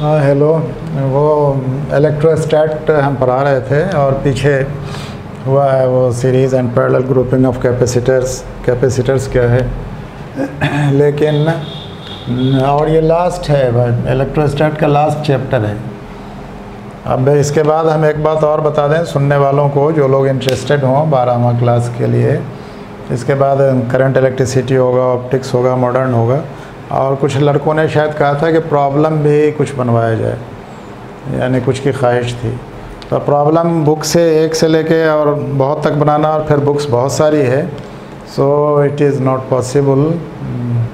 हाँ हेलो वो इलेक्ट्रोस्टैट हम पढ़ा रहे थे और पीछे हुआ है वो series and parallel grouping of capacitors capacitors क्या है? लेकिन, और ये लास्ट है इलेक्ट्रोस्टैट का लास्ट चैप्टर है। अब इसके बाद हम एक बात और बता दें, सुनने वालों को जो लोग इंटरेस्टेड हों बारहवा क्लास के लिए। इसके बाद करंट इलेक्ट्रिसिटी होगा ऑप्टिक्स होगा मॉडर्न होगा। और कुछ लड़कों ने शायद कहा था कि प्रॉब्लम भी कुछ बनवाया जाए, यानी कुछ की ख्वाहिश थी। तो प्रॉब्लम बुक से एक से लेके और बहुत तक बनाना और फिर बुक्स बहुत सारी है। So it is not possible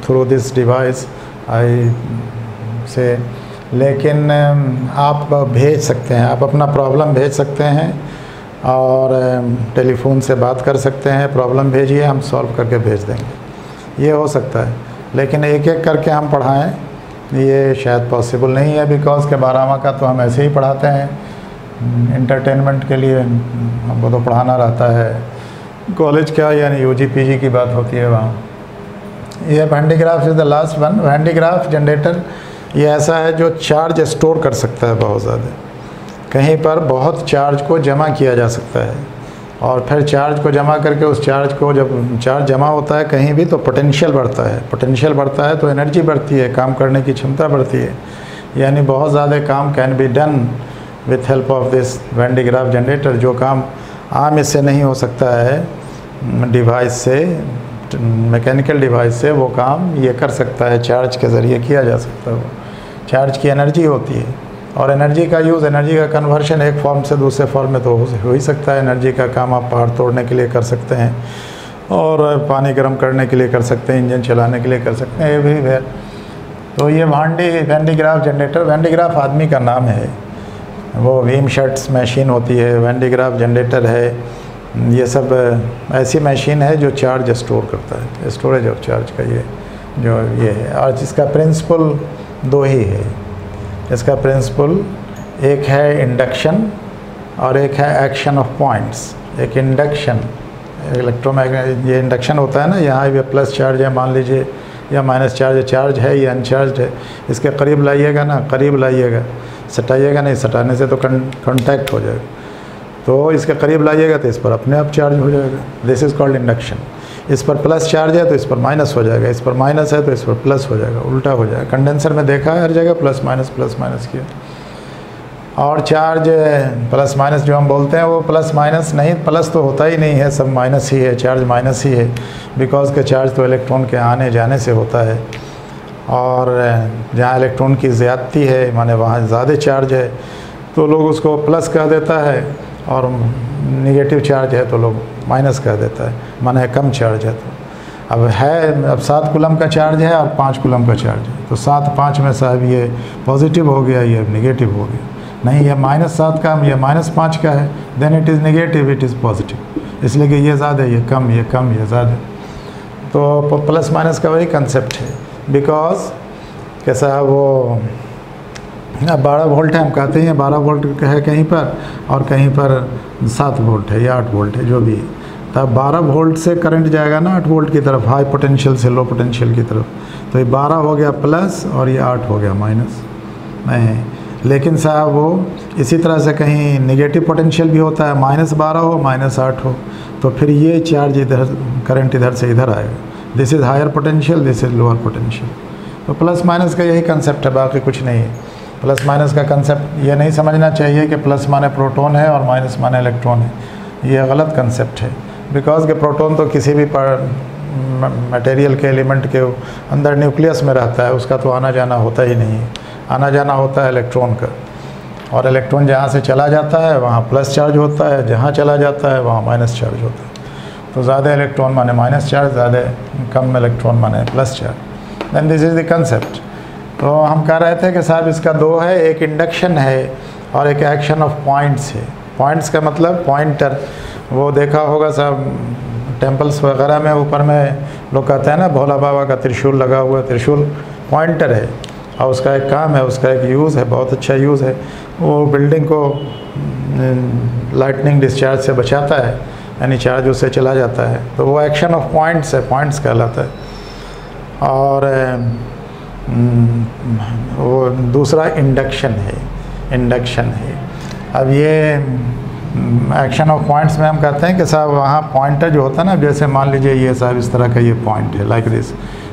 through this device आई से लेकिन आप भेज सकते हैं, आप अपना प्रॉब्लम भेज सकते हैं और टेलीफोन से बात कर सकते हैं। प्रॉब्लम भेजिए, हम सॉल्व करके भेज देंगे। ये हो सकता है। लेकिन एक एक करके हम पढ़ाएँ, ये शायद पॉसिबल नहीं है बिकॉज़ के बारहवा का तो हम ऐसे ही पढ़ाते हैं। इंटरटेनमेंट के लिए हमको तो पढ़ाना रहता है। कॉलेज क्या, यानी यू जी पी जी की बात होती है वहाँ। ये handicraft is the last one handicraft generator ये ऐसा है जो चार्ज स्टोर कर सकता है बहुत ज़्यादा। कहीं पर बहुत चार्ज को जमा किया जा सकता है। और फिर चार्ज को जमा करके उस चार्ज को जब चार्ज जमा होता है कहीं भी तो पोटेंशियल बढ़ता है। पोटेंशियल बढ़ता है तो एनर्जी बढ़ती है, काम करने की क्षमता बढ़ती है। यानी बहुत ज़्यादा काम can be done with help of this Van de Graaff generator जो काम आम इससे नहीं हो सकता है डिवाइस से मैकेनिकल डिवाइस से वो काम ये कर सकता है चार्ज के ज़रिए किया जा सकता है वो। चार्ज की एनर्जी होती है। और एनर्जी का यूज़ एनर्जी का कन्वर्शन एक फॉर्म से दूसरे फॉर्म में तो हो ही सकता है। एनर्जी का काम आप पहाड़ तोड़ने के लिए कर सकते हैं और पानी गर्म करने के लिए कर सकते हैं, इंजन चलाने के लिए कर सकते हैं, ये भी है। तो ये वांडी वैंडीग्राफ जनरेटर वैंडीग्राफ आदमी का नाम है। वो वीम शर्ट्स मशीन होती है वैंडीग्राफ जनरेटर है। ये सब, ऐसी मशीन है जो चार्ज स्टोर करता है। स्टोरेज ऑफ़ चार्ज का ये, जो ये है। और इसका प्रिंसिपल दो ही है। इसका प्रिंसिपल एक है इंडक्शन और एक है एक्शन ऑफ़ पॉइंट्स एक इंडक्शन इलेक्ट्रोमैग्नेट ये इंडक्शन होता है ना, यहाँ ये प्लस चार्ज है, मान लीजिए, या माइनस चार्ज चार्ज है, या अनचार्ज है। इसके करीब लाइएगा ना, करीब लाइएगा। सटाइएगा नहीं, सटाने से तो कॉन्टैक्ट हो जाएगा। तो इसके करीब लाइएगा तो इस पर अपने आप चार्ज हो जाएगा। दिस इज़ कॉल्ड इंडक्शन इस पर प्लस चार्ज है तो इस पर माइनस हो जाएगा। इस पर माइनस है तो इस पर प्लस हो जाएगा। उल्टा हो जाएगा। कंडेंसर में देखा है हर जगह प्लस माइनस प्लस माइनस किया। और चार्ज प्लस माइनस जो हम बोलते हैं वो प्लस माइनस नहीं, प्लस तो होता ही नहीं है, सब माइनस ही है, चार्ज माइनस ही है। बिकॉज़ के चार्ज तो इलेक्ट्रॉन के आने जाने से होता है। और जहाँ इलेक्ट्रॉन की ज़्यादती है, माने वहाँ ज़्यादा चार्ज है तो लोग उसको प्लस कह देता है। और निगेटिव चार्ज है तो लोग माइनस कर देता है, माने कम चार्ज है तो। अब है, अब सात कुलम का चार्ज है और पाँच कुलम का चार्ज है। तो सात पाँच में साहब ये पॉजिटिव हो गया, ये निगेटिव हो गया। नहीं, ये माइनस सात का, ये माइनस पाँच का है then it is negative it is positive इसलिए कि ये ज़्यादा ये कम ये कम, ये ज़्यादा तो प्लस माइनस का वही कंसेप्ट है। बिकॉज़ कैसा वो बारह वोल्ट है, हम कहते हैं बारह वोल्ट है कहीं पर और कहीं पर सात वोल्ट है या आठ वोल्ट है, जो भी है। तब बारह वोल्ट से करंट जाएगा ना आठ वोल्ट की तरफ़ हाई पोटेंशियल से लो पोटेंशियल की तरफ़। तो ये बारह हो गया प्लस और ये आठ हो गया माइनस नहीं लेकिन साहब वो इसी तरह से कहीं निगेटिव पोटेंशियल भी होता है माइनस बारह हो माइनस आठ हो तो फिर ये चार्ज इधर करंट इधर से इधर आएगा। This is higher potential this is lower potential तो प्लस माइनस का यही कंसेप्ट है, बाकी कुछ नहीं है। प्लस माइनस का कंसेप्ट ये नहीं समझना चाहिए कि प्लस माने प्रोटॉन है और माइनस माने इलेक्ट्रॉन है। ये गलत कंसेप्ट है। बिकॉज़ के प्रोटॉन तो किसी भी मटेरियल के एलिमेंट के अंदर न्यूक्लियस में रहता है, उसका तो आना जाना होता ही नहीं है। आना जाना होता है इलेक्ट्रॉन का। और इलेक्ट्रॉन जहाँ से चला जाता है, वहाँ प्लस चार्ज होता है, जहाँ चला जाता है, वहाँ माइनस चार्ज होता है। तो ज़्यादा इलेक्ट्रॉन माने माइनस चार्ज ज़्यादा कम इलेक्ट्रॉन माने plus charge then this is the concept तो हम कह रहे थे कि साहब इसका दो है, एक इंडक्शन है और एक एक्शन ऑफ़ पॉइंट्स है। पॉइंट्स का मतलब पॉइंटर वो देखा होगा साहब टेम्पल्स वगैरह में ऊपर में लोग कहते हैं ना, भोला बाबा का त्रिशूल लगा हुआ त्रिशूल पॉइंटर है। और उसका एक काम है, उसका एक यूज़ है, बहुत अच्छा यूज़ है। वो बिल्डिंग को लाइटनिंग डिस्चार्ज से बचाता है, यानी चार्ज उससे चला जाता है। तो वो एक्शन ऑफ़ पॉइंट्स है पॉइंट्स कहलाता है। और वो दूसरा इंडक्शन है इंडक्शन है। अब ये एक्शन ऑफ़ पॉइंट्स में हम कहते हैं कि साहब वहाँ पॉइंटर जो होता है ना, जैसे मान लीजिए ये साहब इस तरह का ये पॉइंट है लाइक दिस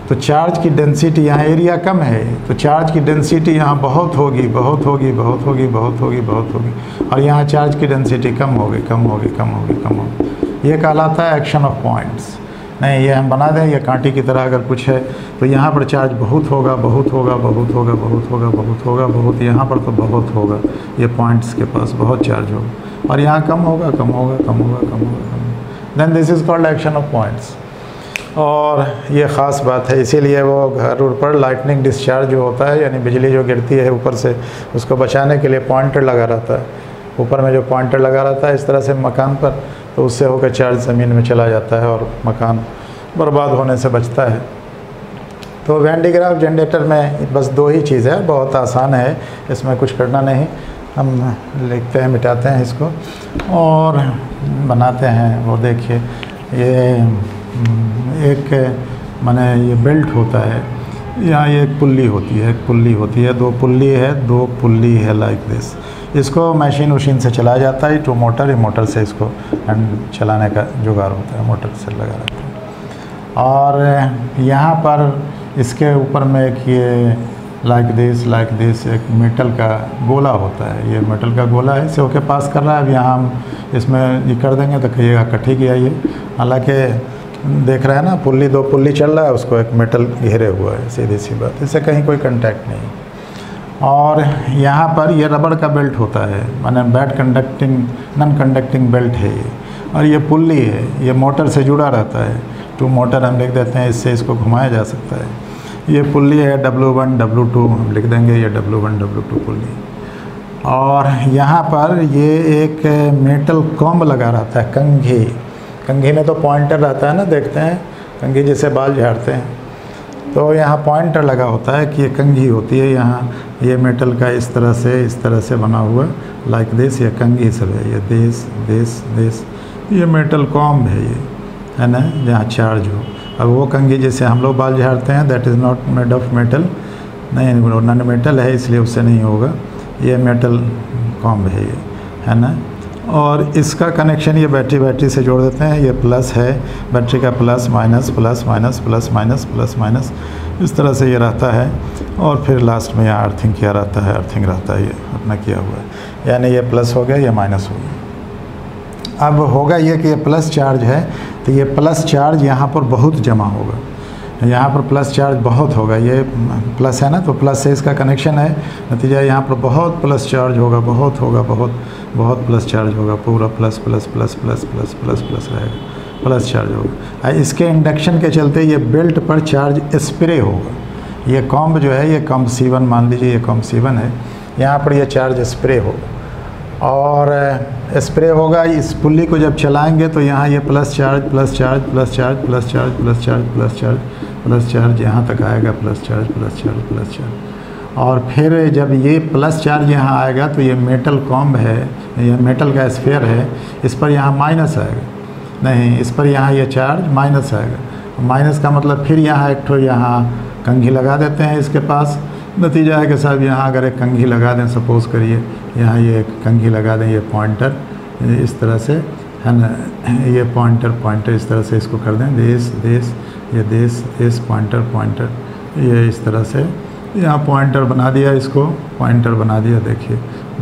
तो चार्ज की डेंसिटी यहाँ एरिया कम है तो चार्ज की डेंसिटी यहाँ बहुत होगी बहुत होगी बहुत होगी बहुत होगी बहुत होगी। और यहाँ चार्ज की डेंसिटी कम होगी कम होगी कम होगी कम होगी। ये कहलाता है एक्शन ऑफ़ पॉइंट्स नहीं, ये हम बना दें, ये कांटे की तरह अगर कुछ है तो यहाँ पर चार्ज बहुत होगा बहुत होगा बहुत होगा बहुत होगा बहुत होगा, बहुत, यहाँ पर तो बहुत होगा। ये पॉइंट्स के पास बहुत चार्ज होगा। और यहाँ कम होगा कम होगा कम होगा कम होगा कम होगा। Then this is called action of points और ये ख़ास बात है, इसीलिए वो घर उर पर लाइटनिंग डिस्चार्ज जो होता है, यानी बिजली जो गिरती है ऊपर से, उसको बचाने के लिए पॉइंटर लगा रहता है। ऊपर में जो पॉइंटर लगा रहता है, इस तरह से मकान पर तो उससे होकर चार्ज ज़मीन में चला जाता है और मकान बर्बाद होने से बचता है। तो वैंडीग्राफ जनरेटर में बस दो ही चीज़ है, बहुत आसान है, इसमें कुछ करना नहीं। हम लिखते हैं, मिटाते हैं इसको और बनाते हैं। वो देखिए, ये एक, माने ये बेल्ट होता है। यहाँ ये एक पुल्ली होती है, एक पुल्ली होती है, दो पुल्ली है, दो पुल्ली है लाइक दिस इसको मशीन वशीन से चलाया जाता है टू मोटर ही मोटर से इसको एंड चलाने का जुगाड़ होता है मोटर से लगा रहता है। और, यहाँ पर इसके ऊपर में एक ये लाइक दिस लाइक दिस एक मेटल का गोला होता है। ये मेटल का गोला है, इसे ओके पास कर रहा है। अब यहाँ हम इसमें ये कर देंगे तो कहिएगा कट्ठी किया ये। हालाँकि देख रहे हैं ना, पुल्ली दो पुल्ली चल रहा है, उसको एक मेटल घेरे हुआ है, सीधी सी बात। इससे कहीं कोई कंटेक्ट नहीं। और यहाँ पर ये रबड़ का बेल्ट होता है, माने bad conducting non conducting belt है ये। और ये पुल्ली है, ये मोटर से जुड़ा रहता है। टू मोटर हम लिख देते हैं, इससे इसको घुमाया जा सकता है। ये पुल्ली है डब्लू वन डब्लू टू हम लिख देंगे ये W one W two pulley. और यहाँ पर ये एक मेटल कॉम्ब लगा रहता है, कंघी। कंघी में तो पॉइंटर रहता है ना, देखते हैं। कंघी जैसे बाल झाड़ते हैं। तो यहाँ पॉइंटर लगा होता है कि ये कंघी होती है यहाँ। ये मेटल का इस तरह से, इस तरह से बना हुआ लाइक दिस ये कंघी सब है। ये देश देश देश ये मेटल कॉम्ब है ये, है ना? जहाँ चार्ज हो। अब वो कंघी जैसे हम लोग बाल झाड़ते हैं that is not made of metal नहीं नॉन मेटल है, इसलिए उससे नहीं होगा। ये मेटल कॉम्ब है ये, है ना? और इसका कनेक्शन ये बैटरी बैटरी से जोड़ देते हैं, ये प्लस है, बैटरी का plus minus plus minus plus minus plus minus इस तरह से ये रहता है। और फिर लास्ट में यहाँ अर्थिंग किया रहता है अर्थिंग रहता है, ये अपना किया हुआ है। यानी ये प्लस हो गया, ये माइनस हो गया। अब होगा ये कि ये प्लस चार्ज है तो ये प्लस चार्ज यहाँ पर बहुत जमा होगा। यहाँ पर प्लस चार्ज बहुत होगा, ये प्लस है ना तो प्लस से इसका कनेक्शन है। नतीजा यहाँ पर बहुत प्लस चार्ज होगा, बहुत होगा, बहुत बहुत प्लस चार्ज होगा, पूरा plus plus plus plus plus plus plus रहेगा। प्लस चार्ज होगा। इसके इंडक्शन के चलते ये बेल्ट पर चार्ज स्प्रे होगा। ये कॉम्ब जो है, ये कॉम्ब सीवन मान लीजिए ये कॉम्ब सीवन है, यहाँ पर ये चार्ज स्प्रे होगा। और स्प्रे होगा, इस पुल्ली को जब चलाएँगे तो यहाँ ये plus charge plus charge plus charge plus charge plus charge plus charge plus charge यहाँ तक आएगा, plus charge plus charge plus charge. और फिर जब ये प्लस चार्ज यहाँ आएगा तो ये मेटल कॉम्ब है, ये मेटल का स्फेयर है, इस पर यहाँ माइनस आएगा। नहीं, इस पर यहाँ ये चार्ज माइनस आएगा। माइनस का मतलब फिर यहाँ एक ठो यहाँ कंघी लगा देते हैं इसके पास। नतीजा है कि साहब यहाँ अगर एक कंघी लगा दें, सपोज़ करिए, यहाँ ये कंघी लगा दें, ये पॉइंटर, इस तरह से है ना ये पॉइंटर पॉइंटर इस तरह से इसको कर दें। देश देश, ये देश देश पॉइंटर पॉइंटर ये इस तरह से। यहाँ पॉइंटर बना दिया इसको। पॉइंटर बना दिया, देखिए।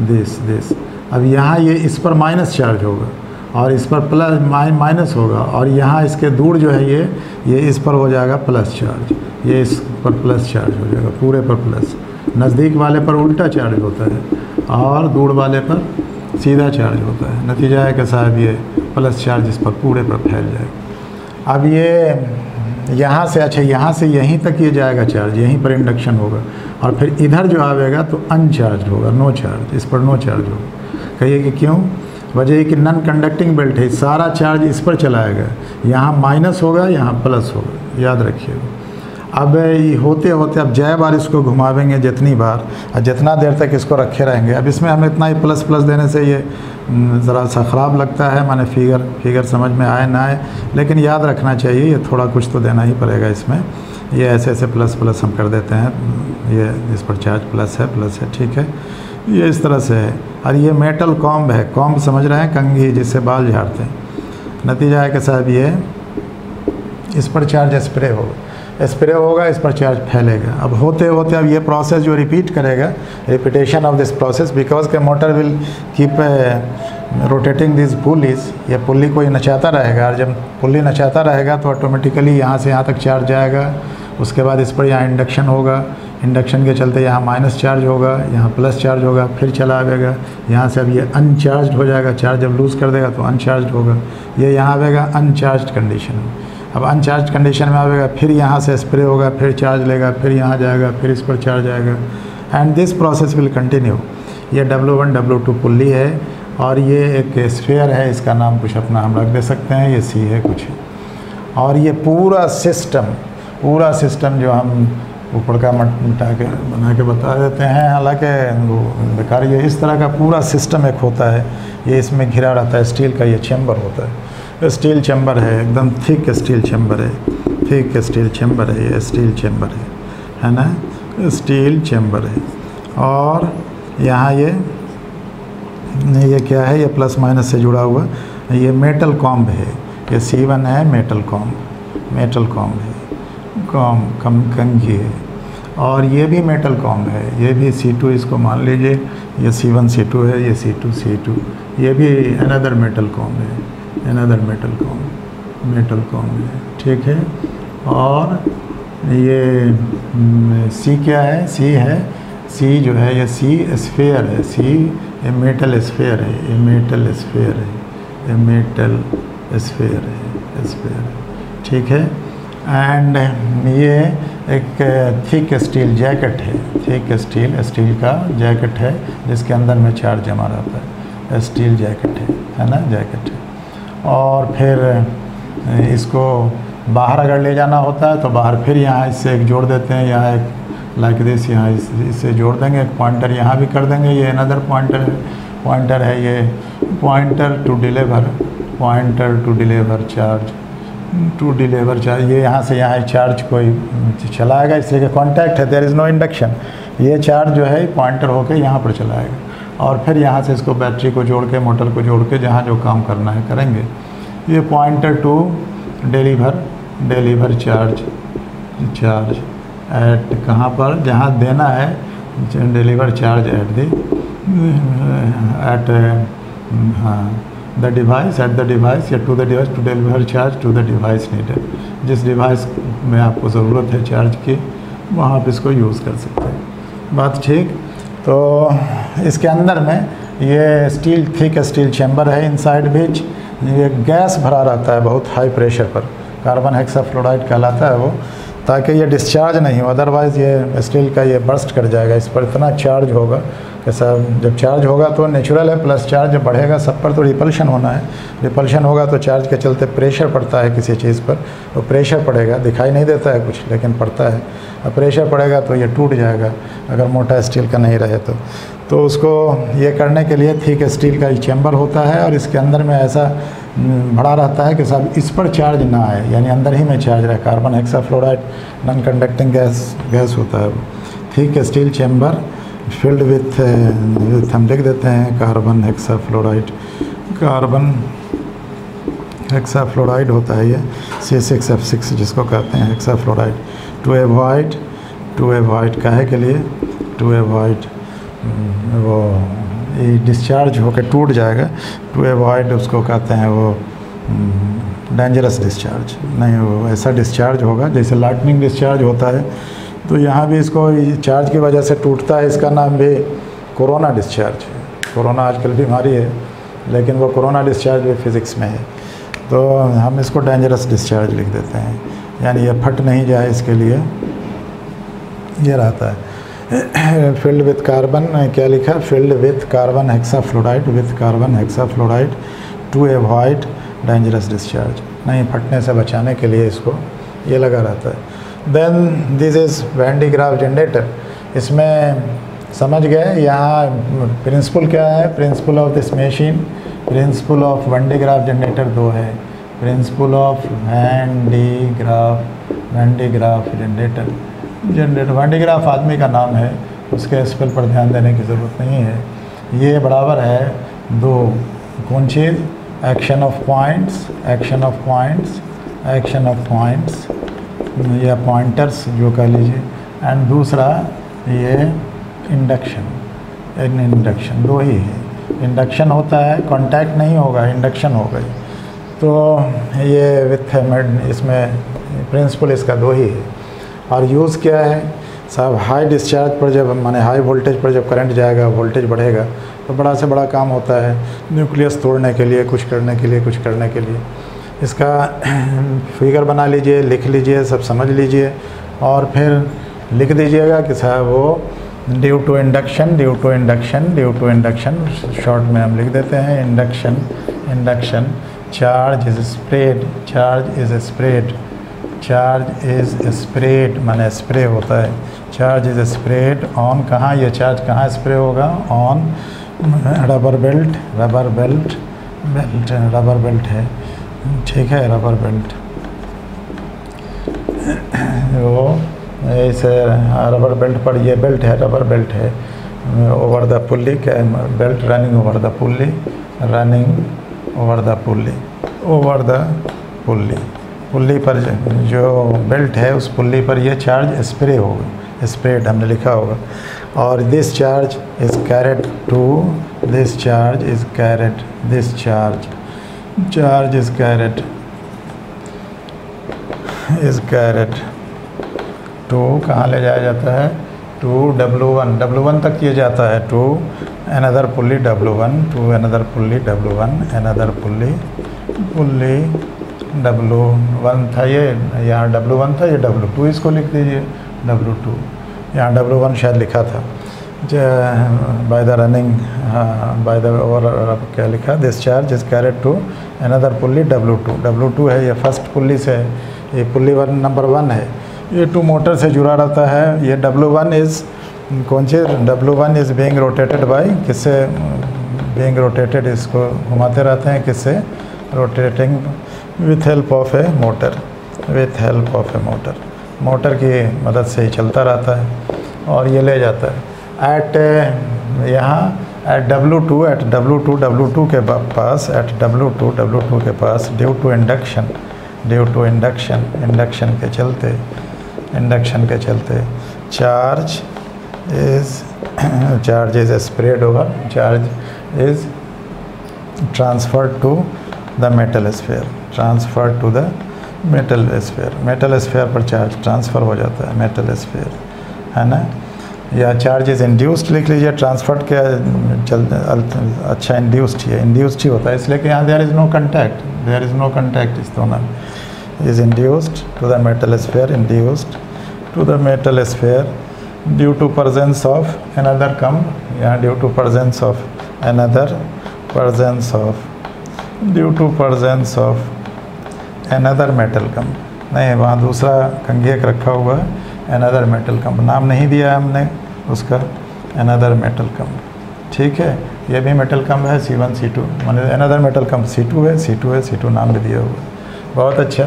देश देश। अब यहाँ ये इस पर माइनस चार्ज होगा। और इस पर प्लस माइनस होगा। और यहाँ इसके दूर जो है ये ये इस पर हो जाएगा प्लस चार्ज ये इस पर प्लस चार्ज हो जाएगा। पूरे पर प्लस नज़दीक वाले पर उल्टा चार्ज होता है। और दूर वाले पर सीधा चार्ज होता है। नतीजा है कि साहब ये प्लस चार्ज इस पर पूरे पर फैल जाएगा अब ये यहाँ से अच्छा यहाँ से यहीं तक ये जाएगा चार्ज यहीं पर इंडक्शन होगा। और फिर इधर जो आवेगा तो अनचार्ज होगा नो चार्ज इस पर नो चार्ज होगा। कहिए कि क्यों? वजह है कि नॉन कंडक्टिंग बेल्ट है, सारा चार्ज इस पर चलाएगा यहाँ माइनस होगा, यहाँ प्लस होगा। याद रखिएगा। अब होते होते अब जय बार इसको घुमावेंगे जितनी बार, और जितना देर तक इसको रखे रहेंगे। अब इसमें हमें इतना ही प्लस प्लस देने से ये ज़रा सा ख़राब लगता है, माने फिगर फिगर समझ में आए ना आए, लेकिन याद रखना चाहिए, ये थोड़ा कुछ तो देना ही पड़ेगा इसमें। ये ऐसे ऐसे प्लस प्लस हम कर देते हैं, ये इस पर चार्ज प्लस है प्लस है, ठीक है। ये इस तरह से है। और ये मेटल कॉम्ब है कॉम्ब समझ रहे हैं, कंघी जिससे बाल झाड़ते हैं। नतीजा है कि साहब ये, इस पर चार्ज स्प्रे होगा स्प्रे होगा, इस पर चार्ज फैलेगा। अब होते होते अब ये प्रोसेस जो रिपीट करेगा repetition of this process because के motor will keep rotating this pulleys ये पुल्ली को ही नचाता रहेगा। और जब पुल्ली नचाता रहेगा तो ऑटोमेटिकली यहाँ से यहाँ तक चार्ज जाएगा। उसके बाद इस पर यहाँ इंडक्शन होगा। इंडक्शन के चलते यहाँ माइनस चार्ज होगा, यहाँ प्लस चार्ज होगा, फिर चला आएगा यहाँ से अब ये अनचार्ज हो जाएगा। चार्ज जब लूज़ कर देगा तो अनचार्ज होगा। ये यहाँ आएगा अनचार्ज कंडीशन में अब अनचार्ज कंडीशन में आएगा फिर यहाँ से स्प्रे होगा, फिर चार्ज लेगा, फिर यहाँ जाएगा, फिर इस पर चार्ज आएगा। And this process will continue ये W one W two pulley है और ये एक स्फेयर है, इसका नाम कुछ अपना हम रख दे सकते हैं, ये सी है कुछ। और ये पूरा सिस्टम पूरा सिस्टम जो हम ऊपर का मिटा के बना के बता देते हैं, हालाँकि वो बेकार, ये इस तरह का पूरा सिस्टम एक होता है, ये इसमें घिरा रहता है स्टील का ये चैम्बर होता है। स्टील चैम्बर है, एकदम थिक स्टील चैम्बर है थिक स्टील चैम्बर है, ये स्टील चैम्बर है है ना? स्टील चैम्बर है। और यहाँ ये ये क्या है? ये प्लस माइनस से जुड़ा हुआ, ये मेटल कॉम्ब है, ये सी वन है, मेटल कॉम्ब मेटल कॉम्ब है कॉम कम, कंघी है। और ये भी मेटल कॉम्ब है, ये भी सी टू इसको मान लीजिए, ये सी वन सी टू है, ये सी टू सी टू ये भी अनदर मेटल कॉम्ब है। Another metal comb metal comb है। ठीक है? और ये सी क्या है? सी है सी जो है, ये सी स्फेयर है। सी ए मेटल स्फेयर है ए मेटल स्फेयर है ए मेटल स्फेयर है स्फेयर ठीक है? एंड ये एक थिक स्टील जैकेट है। थिक स्टील स्टील का जैकेट है, जिसके अंदर में चार्ज जमा रहता है। स्टील जैकेट है है ना? जैकेट है। और फिर इसको बाहर अगर ले जाना होता है तो बाहर फिर यहाँ इससे एक जोड़ देते हैं यहाँ एक लाइक दिस यहाँ इस, इससे जोड़ देंगे एक पॉइंटर यहाँ भी कर देंगे ये अनदर पॉइंटर पॉइंटर है ये pointer to deliver pointer to deliver charge to deliver charge ये यहाँ से यहाँ चार्ज कोई चलाएगा इसलिए कॉन्टैक्ट है देर इज़ नो इंडक्शन ये चार्ज जो है पॉइंटर होकर यहाँ पर चलाएगा। और फिर यहाँ से इसको बैटरी को जोड़ के, मोटर को जोड़ के जहाँ जो काम करना है करेंगे। ये pointer to deliver deliver charge charge at कहाँ पर? जहाँ देना है deliver charge at the. At the device at the device, या to the device, to deliver charge, to the device needed जिस डिवाइस में आपको ज़रूरत है चार्ज की, वहाँ आप इसको यूज़ कर सकते हैं। बात ठीक? तो इसके अंदर में ये स्टील थिक स्टील चैम्बर है इनसाइड बीच ये गैस भरा रहता है बहुत हाई प्रेशर पर। कार्बन हेक्साफ्लोराइड कहलाता है वो, ताकि ये डिस्चार्ज नहीं हो। अदरवाइज़ ये स्टील का ये बर्स्ट कर जाएगा। इस पर इतना चार्ज होगा कि जब चार्ज होगा तो नेचुरल है प्लस चार्ज जब बढ़ेगा, सब पर तो रिपल्शन होना है। रिपल्शन होगा तो चार्ज के चलते प्रेशर पड़ता है किसी चीज़ पर तो प्रेशर पड़ेगा। दिखाई नहीं देता है कुछ, लेकिन पड़ता है। अब प्रेशर पड़ेगा तो ये टूट जाएगा, अगर मोटा स्टील का नहीं रहे तो। तो उसको ये करने के लिए थिक स्टील का चैम्बर होता है और इसके अंदर में ऐसा भरा रहता है कि साहब, इस पर चार्ज ना आए। यानी अंदर ही में चार्ज रहे। Carbon hexafluoride non conducting gas gas होता है thick steel chamber filled with with हम लिख देते हैं कार्बन हेक्साफ्लोराइड कार्बन हेक्साफ्लोराइड होता है ये सी सिक्स एफ़ सिक्स जिसको कहते हैं hexafluoride to avoid to avoid काहे के लिए? टू एवॉइड वो, ये डिस्चार्ज होकर टूट जाएगा. टू एवॉइड उसको कहते हैं वो डेंजरस डिस्चार्ज नहीं, वो ऐसा डिस्चार्ज होगा जैसे लाइटनिंग डिस्चार्ज होता है. तो यहाँ भी इसको चार्ज की वजह से टूटता है, इसका नाम भी कोरोना डिस्चार्ज है। कोरोना आजकल बीमारी है, लेकिन वो कोरोना डिस्चार्ज भी फिज़िक्स में है। तो हम इसको डेंजरस डिस्चार्ज लिख देते हैं। यानी ये फट नहीं जाए इसके लिए। ये रहता है। फ़ील्ड विथ कार्बन क्या लिखा? है filled with carbon hexafluoride with carbon hexafluoride to avoid dangerous discharge नहीं, फटने से बचाने के लिए इसको ये लगा रहता है। Then this is Van de Graaff generator इसमें समझ गए, यहाँ प्रिंसिपल क्या है? Principle of this machine principle of Van de Graaff generator दो है। Principle of Van de Graaff Van de Graaff generator generator Van de Graaff आदमी का नाम है, उसके स्पेल पर ध्यान देने की ज़रूरत नहीं है। ये बराबर है दो कौन चीज़? Action of points action of points action of points या पॉइंटर्स जो कह लीजिए एंड दूसरा ये इंडक्शन इन इंडक्शन दो ही है। इंडक्शन होता है कांटेक्ट नहीं होगा इंडक्शन होगा तो ये विथ इसमें प्रिंसिपल इसका दो ही है। और यूज़ क्या है? साहब हाई डिस्चार्ज पर जब, माने हाई वोल्टेज पर जब करंट जाएगा वोल्टेज बढ़ेगा तो बड़ा से बड़ा काम होता है। न्यूक्लियस तोड़ने के लिए, कुछ करने के लिए, कुछ करने के लिए। इसका फिगर बना लीजिए, लिख लीजिए, सब समझ लीजिए और फिर लिख दीजिएगा कि साहब वो due to induction due to induction due to induction short में हम लिख देते हैं induction induction charge is spread charge is spread charge is spread माने स्प्रे होता है। चार्ज इज़ स्प्रेड ऑन कहाँ, ये चार्ज कहाँ स्प्रे होगा? On rubber belt rubber belt belt rubber belt है। ठीक है, रबर बेल्ट। वो इसे रबर बेल्ट पर ये बेल्ट है, रबर बेल्ट है। Over the pulley belt running over the pulley running over the pulley over the pulley pulley पर जो बेल्ट है, उस पुल्ली पर ये चार्ज स्प्रे होगा स्प्रेड हमने लिखा होगा। और this charge is carried to this charge is carried this charge charge is carried is carried to कहाँ ले जाया जाता है? To W one W one तक किया जाता है. To another pulley W one to another pulley W one another pulley pulley W one था ये. यहाँ डब्लू वन था, ये डब्लू टू इसको लिख दीजिए. डब्लू टू यहाँ डब्लू वन शायद लिखा था. By the running by the over क्या लिखा? This charge is carried to another pulley W two W two है, ये फ़र्स्ट पुल्ली से, ये पुल्ली वन नंबर वन है। ये टू मोटर से जुड़ा रहता है। ये डब्लू वन इज़ कौन सी? W one is being rotated by किससे? बीइंग रोटेटेड इसको घुमाते रहते हैं किससे? Rotating with help of a motor with help of a motor motor की मदद से ही चलता रहता है और ये ले जाता है। एट यहाँ at W two at W two W two के पास at W two W two के पास due to induction due to induction induction के चलते इंडक्शन के चलते charge is charge is spread होगा charge is transfer to the metal sphere transfer to the metal sphere metal sphere पर charge transfer हो जाता है मेटल स्फेयर है ना? या चार्जेस इंड्यूस्ड लिख लीजिए ट्रांसफर्ट के, चल अच्छा इंड्यूस्ड ही है इंड्यूस्ड ही होता है, इसलिए कि यहाँ there is no contact there is no contact इस दोनों is induced to the metal sphere induced to the metal sphere due to presence of another comb या due to presence of another presence of due to presence of another metal comb नहीं, वहाँ दूसरा कंगेक रखा हुआ है। Another metal कम नाम नहीं दिया हमने उसका। अनदर मेटल कम ठीक है? ये भी मेटल कम है सी वन सी टू मैंने another metal comb C two है सी टू है सी टू नाम भी दिया हुआ बहुत अच्छा।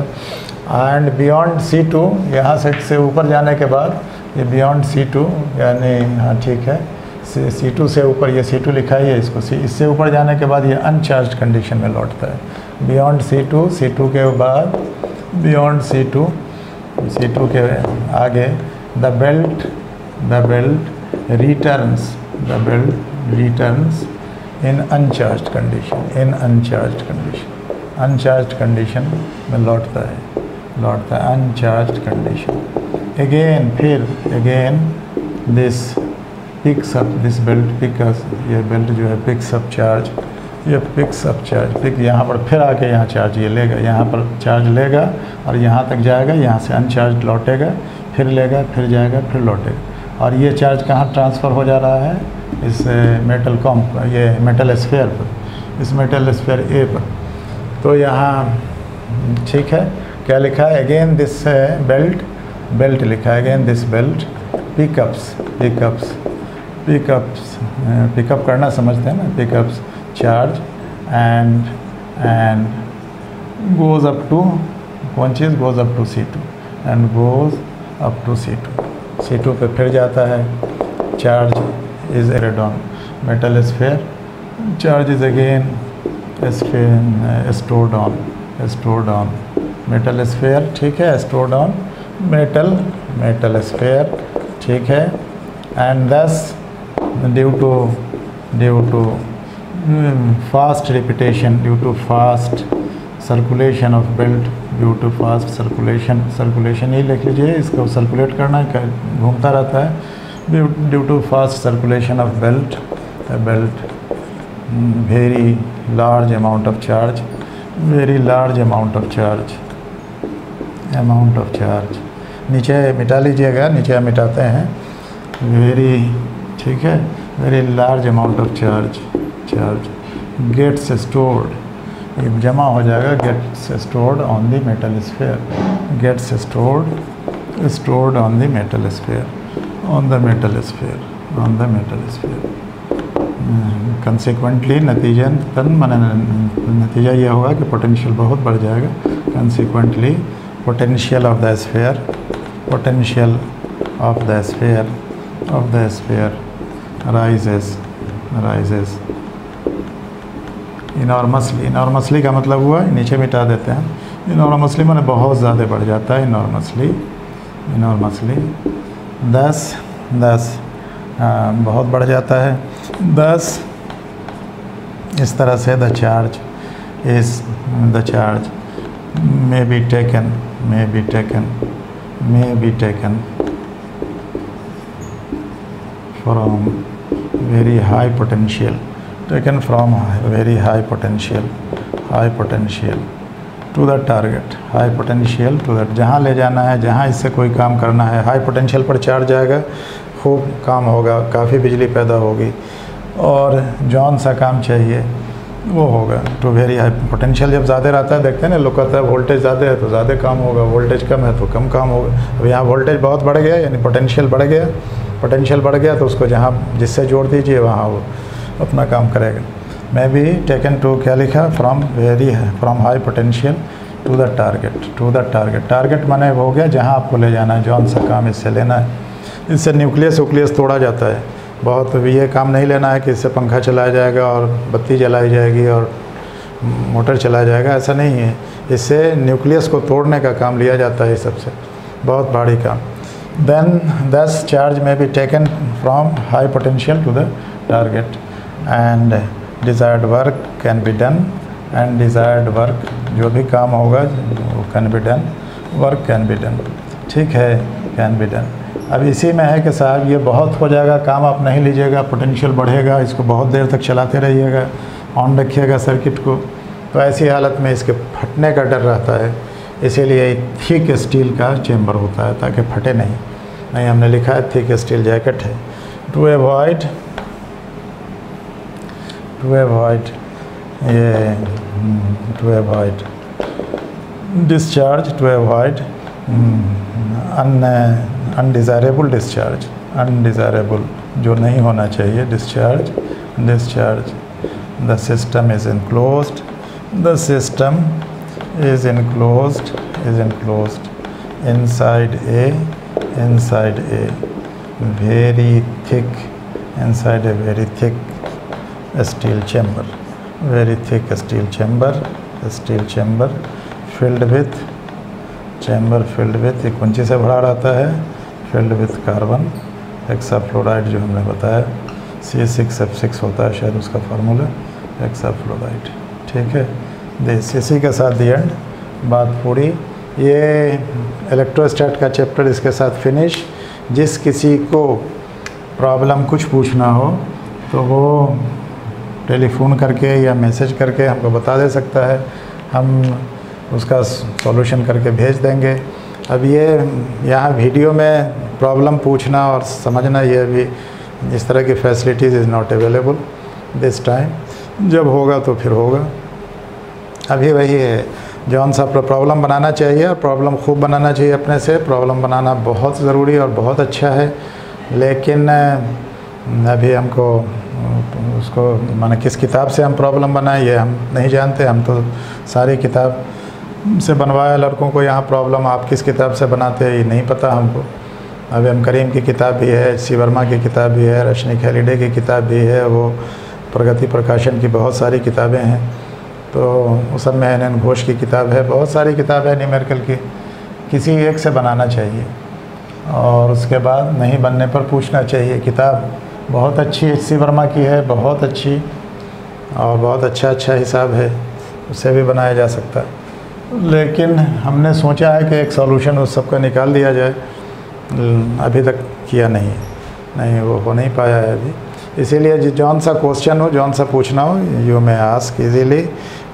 एंड बियॉन्ड सी टू यहाँ से से ऊपर जाने के बाद, ये बियॉन्ड सी टू यानी हाँ ठीक है। सी टू से ऊपर ये सी टू लिखा ही है इसको सी इससे ऊपर जाने के बाद ये अनचार्ज कंडीशन में लौटता है। Beyond C two C two के बाद beyond C two C two के आगे, the belt the belt returns, the belt returns in uncharge condition, in uncharge condition uncharge condition में लौटता है लौटता है अनचार्ज कंडीशन। अगेन फिर again this picks up this belt picks ये बेल्ट जो है पिक्स अप चार्ज ये पिक्स अप चार्ज पिक यहाँ पर फिर आके यहाँ चार्ज ये लेगा, यहाँ पर चार्ज लेगा और यहाँ तक जाएगा, यहाँ से अनचार्ज लौटेगा, फिर लेगा, फिर जाएगा, फिर लौटेगा। और ये चार्ज कहाँ ट्रांसफ़र हो जा रहा है? इस मेटल कॉम ये मेटल स्फेयर पर, इस मेटल स्फेयर ए पर। तो यहाँ, ठीक है, क्या लिखा है? अगेन दिस बेल्ट बेल्ट लिखा है। Again this belt pickups pickups pickups pickup करना समझते हैं ना pickups charge and and goes up to one cheese goes up to C two and goes up to C two C two पर फिर जाता है charge is aired metal sphere charge is again stored don stored on metal sphere ठीक है store don metal metal sphere ठीक है. And this due to due to fast repetition due to fast circulation of belt due to fast circulation circulation ये लिख लीजिए इसको circulate करना है घूमता रहता है due to fast circulation of belt belt very large amount of charge very large amount of charge amount of charge नीचे मिटा लीजिएगा नीचे मिटाते हैं वेरी ठीक है very large amount of charge charge gets stored जमा हो जाएगा gets stored on the metal sphere gets stored stored on the metal sphere on the metal sphere on the metal sphere consequently नतीजन तन मन नतीजा ये होगा कि पोटेंशियल बहुत बढ़ जाएगा. Consequently potential of the sphere potential of the sphere of the sphere rises rises enormously enormously का मतलब हुआ, नीचे मिटा देते हैं। इनॉर्मसली मैंने बहुत ज़्यादा बढ़ जाता है इनॉर्मसली इनॉर्मसली दस दस बहुत बढ़ जाता है। दस, इस तरह से the charge is the charge may be taken may be taken may be taken from very high potential taken from very high potential high potential to the target high potential to that जहाँ ले जाना है, जहाँ इससे कोई काम करना है हाई पोटेंशियल पर चार्ज आएगा खूब काम होगा, काफ़ी बिजली पैदा होगी और जौन सा काम चाहिए, वो होगा। टू वेरी हाई पोटेंशियल जब ज़्यादा रहता है, देखते हैं ना, लोग कहते हैं वोल्टेज ज़्यादा है तो ज़्यादा काम होगा वोल्टेज कम है तो कम काम होगा। अब यहाँ वोल्टेज बहुत बढ़ गया, यानी पोटेंशियल बढ़ गया पोटेंशियल बढ़ गया तो उसको जहाँ जिससे जोड़ दीजिए, वहाँ वो अपना काम करेगा। मैं भी टेकन टू क्या लिखा? From very from high potential to the target to the target target मैंने हो गया जहाँ आपको ले जाना है जौन सा काम इससे लेना है। इससे न्यूक्लियस वुक्लियस तोड़ा जाता है। बहुत ये काम नहीं लेना है कि इससे पंखा चलाया जाएगा और बत्ती जलाई जाएगी और मोटर चलाया जाएगा, ऐसा नहीं है। इससे न्यूक्लियस को तोड़ने का काम लिया जाता है सबसे। बहुत भारी काम। Then thus charge may be taken from high potential to the target and desired work can be done and desired work जो भी काम होगा, वो can be done work can be done ठीक है कैन बी डन अब इसी में है कि साहब, ये बहुत हो जाएगा, काम आप नहीं लीजिएगा पोटेंशियल बढ़ेगा, इसको बहुत देर तक चलाते रहिएगा ऑन रखिएगा सर्किट को। तो ऐसी हालत में इसके फटने का डर रहता है। इसीलिए एक थिक स्टील का चेम्बर होता है, ताकि फटे नहीं। नहीं, हमने लिखा है थिक स्टील जैकेट है। टू एवॉइड टू एवॉइड ये to avoid discharge to avoid un undesirable discharge undesirable जो नहीं होना चाहिए discharge discharge the system is enclose the system is enclose is enclose inside a inside a. Very thick. Inside a, very thick. Steel chamber, very thick steel chamber steel chamber filled with, chamber filled with एक कुंची से भरा रहता है with carbon AXA fluoride जो हमने बताया C six F six होता है शायद उसका फार्मूला एक्सा फ्लोराइड ठीक है? दिस इसी के साथ दी एंड बात पूरी। ये इलेक्ट्रोस्टैट का चैप्टर इसके साथ फिनिश जिस किसी को प्रॉब्लम कुछ पूछना हो तो वो टेलीफोन करके या मैसेज करके हमको बता दे सकता है। हम उसका सॉल्यूशन करके भेज देंगे। अब ये, यहाँ वीडियो में प्रॉब्लम पूछना और समझना ये भी, इस तरह की facilities is not available this time. जब होगा तो फिर होगा। अभी वही है, जौन सा प्रॉब्लम बनाना चाहिए और प्रॉब्लम खूब बनाना चाहिए अपने से। प्रॉब्लम बनाना बहुत ज़रूरी और बहुत अच्छा है। लेकिन, अभी हमको उसको माने किस किताब से हम प्रॉब्लम बनाए, ये हम नहीं जानते। हम तो सारी किताब से बनवाया, लड़कों को यहाँ प्रॉब्लम आप किस किताब से बनाते हैं, ये नहीं पता हमको। अभी एम करीम की किताब भी है सी वर्मा की किताब भी है रशनी खैलिडे की किताब भी है, वो प्रगति प्रकाशन की बहुत सारी किताबें हैं। तो उस में एन घोष की किताब है, बहुत सारी किताब है न्यूमेरिकल की। किसी एक से बनाना चाहिए। और उसके बाद नहीं बनने पर पूछना चाहिए, किताब बहुत अच्छी एच सी वर्मा की है, बहुत अच्छी और बहुत अच्छा अच्छा हिसाब है उससे भी बनाया जा सकता है। लेकिन हमने सोचा है कि एक सॉल्यूशन उस सब का निकाल दिया जाए। अभी तक किया नहीं नहीं, वो हो नहीं पाया है अभी। इसीलिए जौन सा क्वेश्चन हो, जौन सा पूछना हो you may ask easily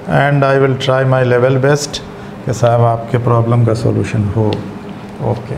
and I will try my level best कि साहब आपके प्रॉब्लम का सॉल्यूशन हो। Okay okay.